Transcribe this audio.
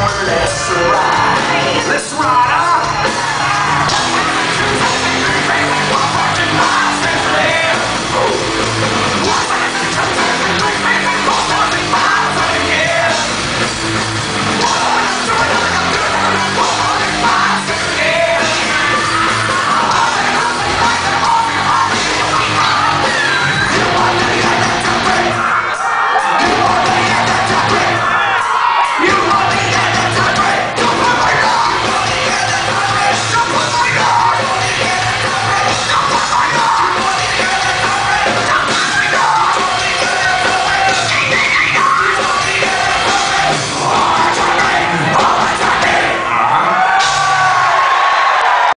more lesser.